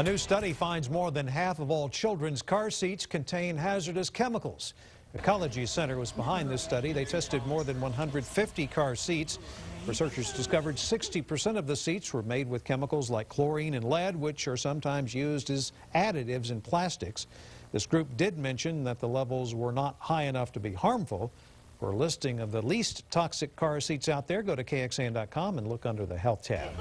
A new study finds more than half of all children's car seats contain hazardous chemicals. Ecology Center was behind this study. They tested more than 150 car seats. Researchers discovered 60% of the seats were made with chemicals like chlorine and lead, which are sometimes used as additives in plastics. This group did mention that the levels were not high enough to be harmful. For a listing of the least toxic car seats out there, go to KXAN.com and look under the Health tab.